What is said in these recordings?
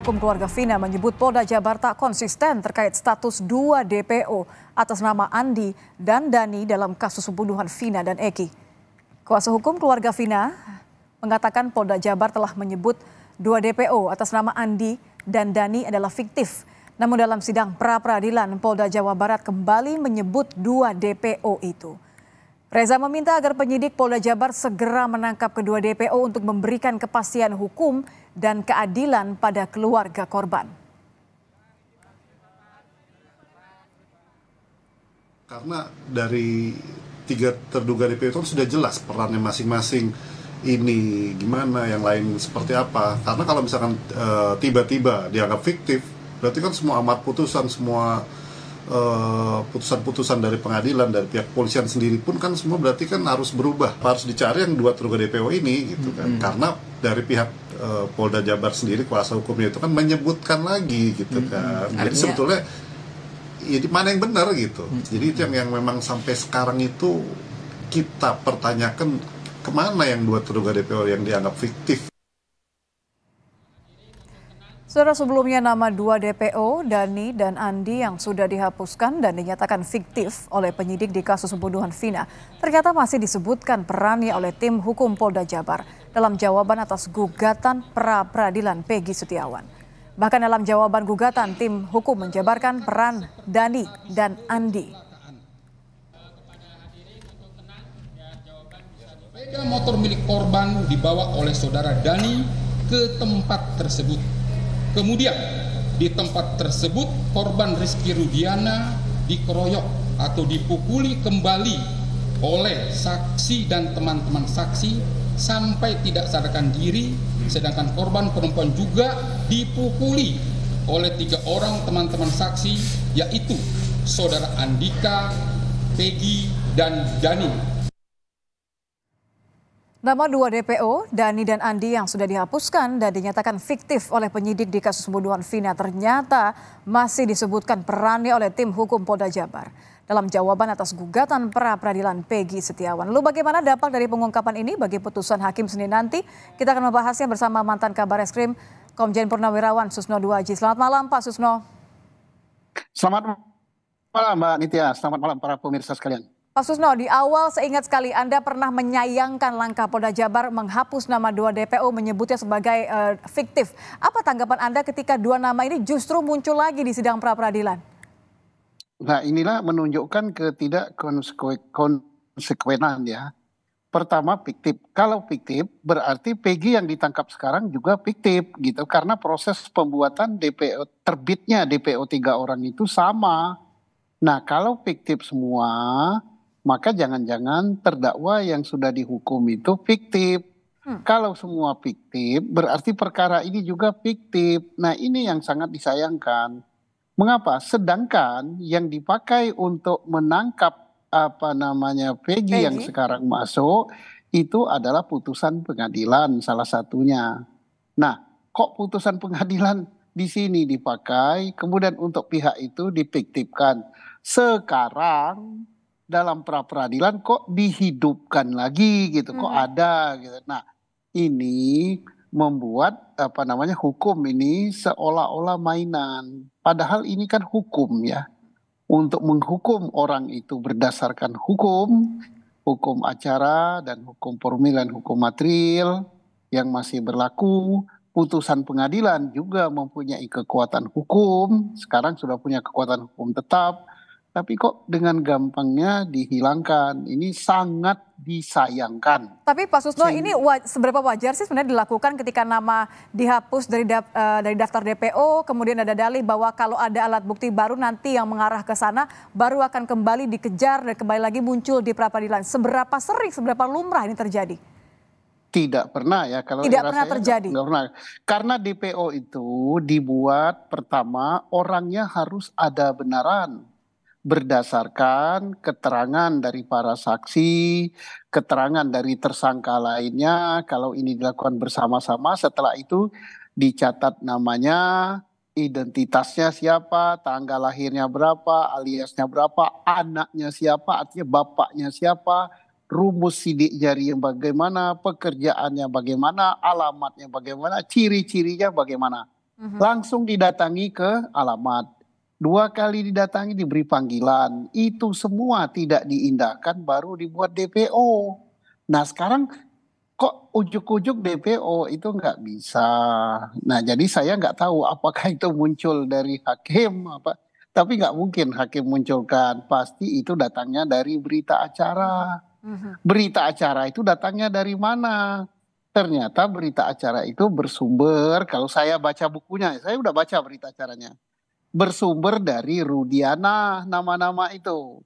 Hukum keluarga Vina menyebut Polda Jabar tak konsisten terkait status dua DPO atas nama Andi dan Dani dalam kasus pembunuhan Vina dan Eki. Kuasa hukum keluarga Vina mengatakan Polda Jabar telah menyebut dua DPO atas nama Andi dan Dani adalah fiktif. Namun dalam sidang pra-peradilan Polda Jawa Barat kembali menyebut dua DPO itu. Reza meminta agar penyidik Polda Jabar segera menangkap kedua DPO untuk memberikan kepastian hukum dan keadilan pada keluarga korban. Karena dari tiga terduga DPO itu sudah jelas perannya masing-masing ini gimana, yang lain seperti apa. Karena kalau misalkan eh, tiba-tiba dianggap fiktif, berarti kan semua amat putusan, semua putusan-putusan dari pengadilan dari pihak polisian sendiri pun kan semua berarti kan harus berubah harus dicari yang dua terduga DPO ini gitu kan hmm. karena dari pihak uh, Polda Jabar sendiri kuasa hukumnya itu kan menyebutkan lagi gitu hmm. kan jadi Artinya... sebetulnya ya mana yang benar gitu hmm. jadi itu yang yang memang sampai sekarang itu kita pertanyakan ke mana yang dua terduga DPO yang dianggap fiktif Saudara sebelumnya nama dua DPO, Dani dan Andi yang sudah dihapuskan dan dinyatakan fiktif oleh penyidik di kasus pembunuhan Vina, ternyata masih disebutkan perannya oleh tim hukum Polda Jabar dalam jawaban atas gugatan pra-peradilan Pegi Setiawan. Bahkan dalam jawaban gugatan, tim hukum menjabarkan peran Dani dan Andi. Sepeda motor milik korban dibawa oleh saudara Dani ke tempat tersebut Kemudian di tempat tersebut korban Rizky Rudiana dikeroyok atau dipukuli kembali oleh saksi dan teman-teman saksi sampai tidak sadarkan diri. Sedangkan korban perempuan juga dipukuli oleh tiga orang teman-teman saksi yaitu saudara Andika, Peggy, dan Dani Nama dua DPO, Dani dan Andi yang sudah dihapuskan dan dinyatakan fiktif oleh penyidik di kasus pembunuhan Vina ternyata masih disebutkan perannya oleh tim hukum Polda Jabar. Dalam jawaban atas gugatan pra peradilan Pegi Setiawan. Lalu bagaimana dampak dari pengungkapan ini bagi putusan Hakim Senin nanti? Kita akan membahasnya bersama mantan kabar eskrim Komjen Purnawirawan Susno Duaji. Selamat malam Pak Susno. Selamat malam Mbak Nitya, selamat malam para pemirsa sekalian. Pak Susno, di awal seingat sekali Anda pernah menyayangkan langkah Polda Jabar menghapus nama dua DPO menyebutnya sebagai uh, fiktif. Apa tanggapan Anda ketika dua nama ini justru muncul lagi di sidang pra-peradilan? Nah inilah menunjukkan ketidakkonsekuenan ya. Pertama fiktif. Kalau fiktif berarti Peggy yang ditangkap sekarang juga fiktif gitu. Karena proses pembuatan DPO terbitnya DPO tiga orang itu sama. Nah kalau fiktif semua maka jangan-jangan terdakwa yang sudah dihukum itu fiktif. Hmm. Kalau semua fiktif, berarti perkara ini juga fiktif. Nah, ini yang sangat disayangkan. Mengapa? Sedangkan yang dipakai untuk menangkap apa namanya Peggy, yang sekarang masuk itu adalah putusan pengadilan salah satunya. Nah, kok putusan pengadilan di sini dipakai, kemudian untuk pihak itu difiktifkan. Sekarang dalam pra peradilan kok dihidupkan lagi gitu, kok hmm. ada gitu. Nah, ini membuat apa namanya hukum ini seolah-olah mainan. Padahal ini kan hukum ya. Untuk menghukum orang itu berdasarkan hukum, hukum acara dan hukum formil hukum material yang masih berlaku. Putusan pengadilan juga mempunyai kekuatan hukum, sekarang sudah punya kekuatan hukum tetap tapi kok dengan gampangnya dihilangkan. Ini sangat disayangkan. Tapi Pak Susno Sehingga, ini wa seberapa wajar sih sebenarnya dilakukan ketika nama dihapus dari da uh, dari daftar DPO, kemudian ada dalih bahwa kalau ada alat bukti baru nanti yang mengarah ke sana baru akan kembali dikejar dan kembali lagi muncul di pra-peradilan. Seberapa sering, seberapa lumrah ini terjadi? Tidak pernah ya kalau tidak pernah terjadi. Tidak pernah. Karena DPO itu dibuat pertama orangnya harus ada benaran berdasarkan keterangan dari para saksi, keterangan dari tersangka lainnya. Kalau ini dilakukan bersama-sama, setelah itu dicatat namanya, identitasnya siapa, tanggal lahirnya berapa, aliasnya berapa, anaknya siapa, artinya bapaknya siapa, rumus sidik jari yang bagaimana, pekerjaannya bagaimana, alamatnya bagaimana, ciri-cirinya bagaimana. langsung didatangi ke alamat. Dua kali didatangi diberi panggilan. Itu semua tidak diindahkan baru dibuat DPO. Nah sekarang kok ujuk-ujuk DPO itu nggak bisa. Nah jadi saya nggak tahu apakah itu muncul dari hakim apa. Tapi nggak mungkin hakim munculkan. Pasti itu datangnya dari berita acara. Mhm. Berita acara itu datangnya dari mana? Ternyata berita acara itu bersumber, kalau saya baca bukunya, saya udah baca berita acaranya. Bersumber dari Rudiana, nama-nama itu.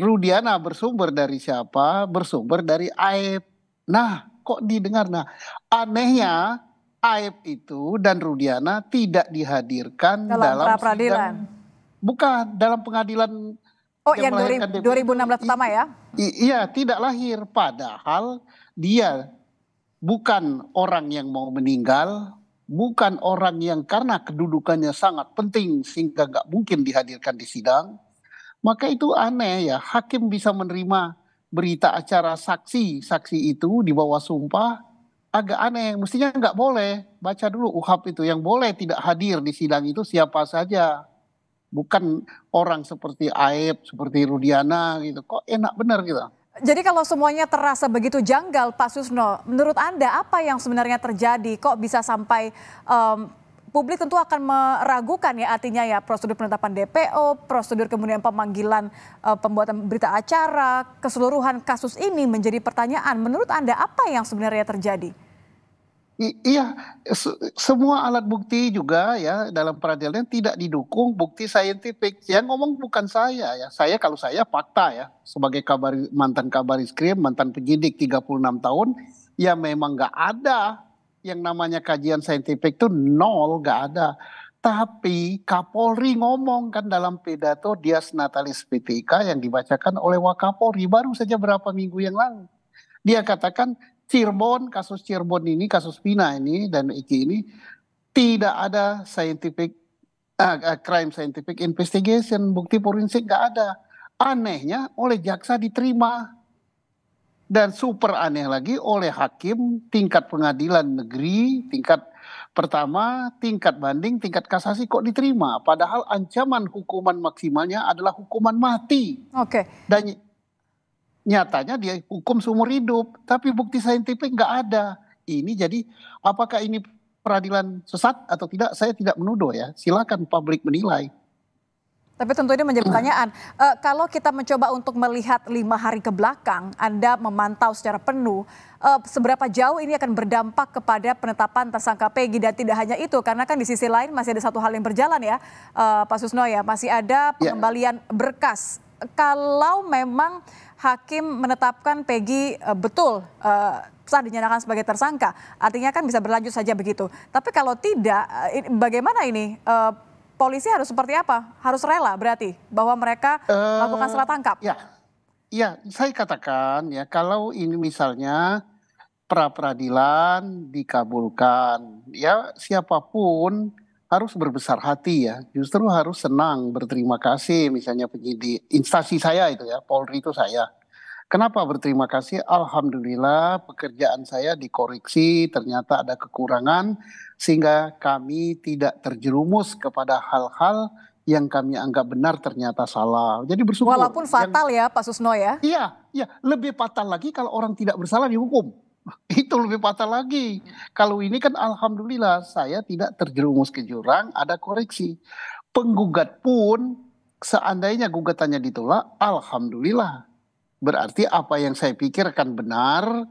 Rudiana bersumber dari siapa? Bersumber dari Aib. Nah, kok didengar. Nah, anehnya Aib itu dan Rudiana tidak dihadirkan dalam, dalam peradilan. Bukan dalam pengadilan Oh, yang, yang 2016 pertama ya? iya, tidak lahir. Padahal dia bukan orang yang mau meninggal, bukan orang yang karena kedudukannya sangat penting sehingga nggak mungkin dihadirkan di sidang. Maka itu aneh ya, hakim bisa menerima berita acara saksi saksi itu di bawah sumpah agak aneh. Mestinya nggak boleh. Baca dulu uhap itu. Yang boleh tidak hadir di sidang itu siapa saja. Bukan orang seperti Aib seperti Rudiana gitu. Kok enak benar gitu jadi kalau semuanya terasa begitu janggal Pak Susno menurut Anda apa yang sebenarnya terjadi kok bisa sampai um, publik tentu akan meragukan ya artinya ya prosedur penetapan DPO, prosedur kemudian pemanggilan uh, pembuatan berita acara, keseluruhan kasus ini menjadi pertanyaan. Menurut Anda apa yang sebenarnya terjadi? Iya, semua alat bukti juga ya dalam peradilan tidak didukung bukti saintifik. Yang ngomong bukan saya ya. Saya kalau saya fakta ya sebagai kabar mantan kabaris-krim, mantan penyidik 36 tahun ya memang nggak ada yang namanya kajian saintifik itu nol, gak ada. Tapi Kapolri ngomong kan dalam pidato Dias Natalis PTK yang dibacakan oleh Wakapolri baru saja berapa minggu yang lalu. Dia katakan Cirebon, kasus Cirebon ini, kasus Pina ini dan Iki ini tidak ada scientific uh, crime scientific investigation, bukti forensik gak ada. Anehnya oleh jaksa diterima dan super aneh lagi oleh hakim tingkat pengadilan negeri, tingkat pertama, tingkat banding, tingkat kasasi kok diterima. Padahal ancaman hukuman maksimalnya adalah hukuman mati. Oke. Okay. Dan nyatanya dia hukum seumur hidup, tapi bukti saintifik nggak ada. Ini jadi apakah ini peradilan sesat atau tidak? Saya tidak menuduh ya. Silakan publik menilai. Tapi tentu ini menjadi pertanyaan, uh, kalau kita mencoba untuk melihat lima hari ke belakang, Anda memantau secara penuh, uh, seberapa jauh ini akan berdampak kepada penetapan tersangka Peggy dan tidak hanya itu, karena kan di sisi lain masih ada satu hal yang berjalan ya, uh, Pak Susno ya, masih ada ya. pengembalian berkas. Kalau memang hakim menetapkan Peggy uh, betul uh, sah dinyatakan sebagai tersangka, artinya kan bisa berlanjut saja begitu. Tapi kalau tidak, bagaimana ini? Uh, polisi harus seperti apa? Harus rela berarti bahwa mereka uh, melakukan salah tangkap? Ya, ya saya katakan ya kalau ini misalnya pra peradilan dikabulkan, ya siapa pun harus berbesar hati ya, justru harus senang berterima kasih misalnya penyidik instansi saya itu ya, Polri itu saya Kenapa berterima kasih? Alhamdulillah pekerjaan saya dikoreksi, ternyata ada kekurangan sehingga kami tidak terjerumus kepada hal-hal yang kami anggap benar ternyata salah. Jadi bersyukur. Walaupun fatal yang, ya Pak Susno ya. Iya, iya, lebih fatal lagi kalau orang tidak bersalah dihukum. Itu lebih fatal lagi. Kalau ini kan alhamdulillah saya tidak terjerumus ke jurang, ada koreksi. Penggugat pun seandainya gugatannya ditolak, alhamdulillah berarti apa yang saya pikirkan benar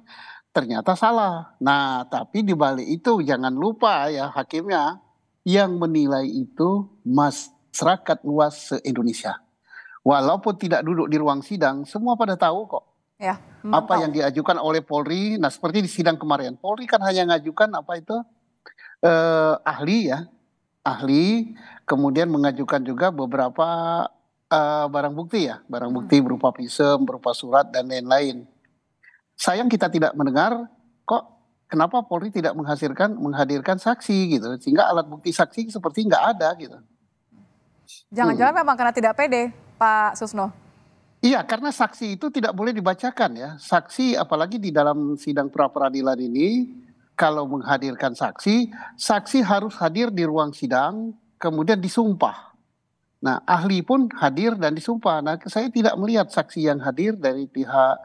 ternyata salah. Nah, tapi di balik itu jangan lupa ya hakimnya yang menilai itu masyarakat luas se-Indonesia. Walaupun tidak duduk di ruang sidang, semua pada tahu kok. Ya, apa yang diajukan oleh Polri. Nah, seperti di sidang kemarin, Polri kan hanya mengajukan apa itu eh, ahli ya, ahli, kemudian mengajukan juga beberapa uh, barang bukti ya, barang bukti hmm. berupa visum, berupa surat dan lain-lain. Sayang kita tidak mendengar kok kenapa Polri tidak menghasilkan menghadirkan saksi gitu, sehingga alat bukti saksi seperti nggak ada gitu. Jangan-jangan hmm. memang karena tidak pede, Pak Susno. Iya, karena saksi itu tidak boleh dibacakan ya. Saksi apalagi di dalam sidang pra peradilan ini kalau menghadirkan saksi, saksi harus hadir di ruang sidang, kemudian disumpah. Nah, ahli pun hadir dan disumpah. Nah, saya tidak melihat saksi yang hadir dari pihak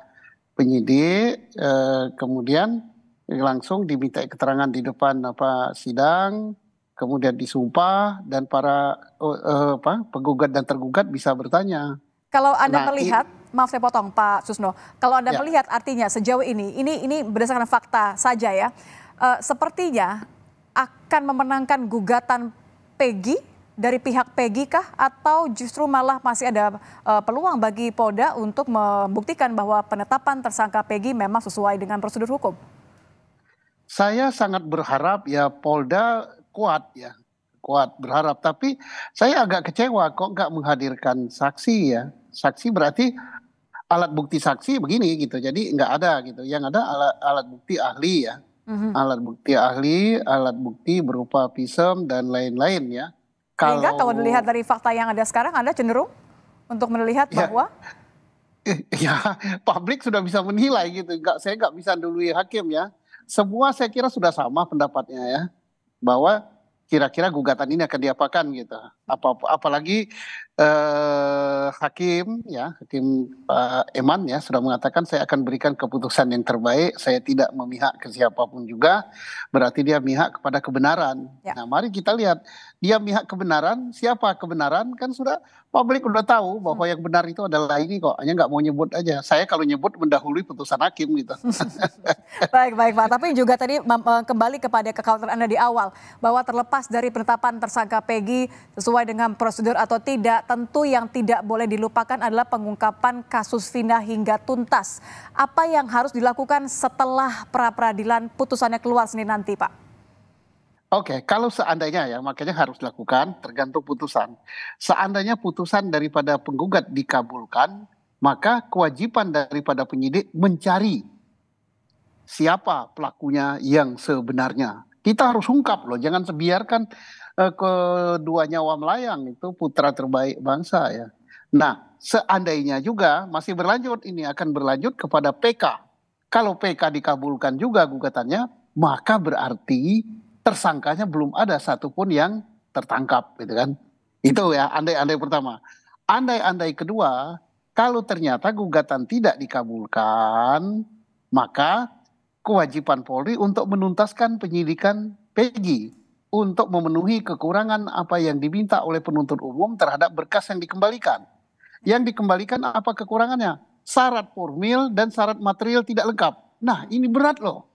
penyidik, eh, kemudian langsung diminta keterangan di depan apa sidang, kemudian disumpah dan para uh, apa penggugat dan tergugat bisa bertanya. Kalau Anda nah, melihat, maaf saya potong Pak Susno, kalau Anda ya. melihat artinya sejauh ini, ini ini berdasarkan fakta saja ya, uh, sepertinya akan memenangkan gugatan Pegi dari pihak Pegi kah atau justru malah masih ada uh, peluang bagi Polda untuk membuktikan bahwa penetapan tersangka Pegi memang sesuai dengan prosedur hukum? Saya sangat berharap ya Polda kuat ya, kuat berharap. Tapi saya agak kecewa kok nggak menghadirkan saksi ya saksi berarti alat bukti saksi begini gitu. Jadi nggak ada gitu. Yang ada alat alat bukti ahli ya. Mm-hmm. Alat bukti ahli, alat bukti berupa visum dan lain-lain ya. Kalau Sehingga kalau dilihat dari fakta yang ada sekarang, Anda cenderung untuk melihat ya, bahwa ya publik sudah bisa menilai gitu. Enggak, saya nggak bisa dulu hakim ya. Semua saya kira sudah sama pendapatnya ya, bahwa kira-kira gugatan ini akan diapakan gitu. Apa apalagi eh, hakim ya hakim Pak Eman ya sudah mengatakan saya akan berikan keputusan yang terbaik. Saya tidak memihak ke siapa pun juga. Berarti dia mihak kepada kebenaran. Ya. Nah mari kita lihat dia mihak kebenaran. Siapa kebenaran kan sudah publik udah tahu bahwa hmm. yang benar itu adalah ini kok. Hanya nggak mau nyebut aja. Saya kalau nyebut mendahului putusan hakim gitu. baik baik Pak. Tapi juga tadi kembali kepada kekhawatiran Anda di awal bahwa terlepas dari penetapan tersangka Peggy sesuai dengan prosedur atau tidak, tentu yang tidak boleh dilupakan adalah pengungkapan kasus Vina hingga tuntas. Apa yang harus dilakukan setelah pra peradilan putusannya keluar Senin nanti, Pak? Oke, kalau seandainya ya, makanya harus dilakukan tergantung putusan. Seandainya putusan daripada penggugat dikabulkan, maka kewajiban daripada penyidik mencari siapa pelakunya yang sebenarnya. Kita harus ungkap loh, jangan sebiarkan uh, kedua nyawa melayang itu putra terbaik bangsa ya. Nah, seandainya juga masih berlanjut ini akan berlanjut kepada PK. Kalau PK dikabulkan juga gugatannya, maka berarti tersangkanya belum ada satupun yang tertangkap gitu kan. Itu ya andai-andai pertama. Andai-andai kedua, kalau ternyata gugatan tidak dikabulkan, maka kewajiban Polri untuk menuntaskan penyidikan Peggy untuk memenuhi kekurangan apa yang diminta oleh penuntut umum terhadap berkas yang dikembalikan. Yang dikembalikan apa kekurangannya? Syarat formil dan syarat material tidak lengkap. Nah, ini berat loh.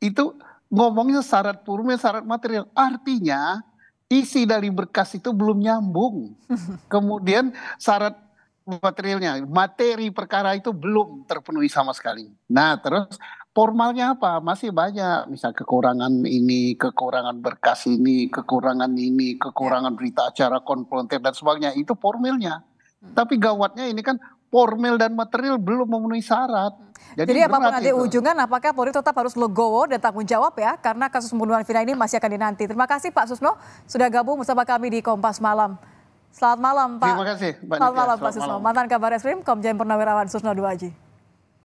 Itu ngomongnya syarat formil, syarat material. Artinya isi dari berkas itu belum nyambung. Kemudian syarat materialnya, materi perkara itu belum terpenuhi sama sekali. Nah, terus formalnya apa? Masih banyak, misal kekurangan ini, kekurangan berkas ini, kekurangan ini, kekurangan berita acara konfrontir dan sebagainya. Itu formilnya. Hmm. Tapi gawatnya ini kan formil dan material belum memenuhi syarat. Jadi, Jadi apa pun nanti ujungan, apakah Polri tetap harus legowo dan tanggung jawab ya, karena kasus pembunuhan Vina ini masih akan dinanti. Terima kasih Pak Susno sudah gabung bersama kami di Kompas Malam. Selamat malam Pak. Terima kasih. Selamat malam Pak Susno. Mantan kabar eskrim Komjen Purnawirawan Susno Duaji.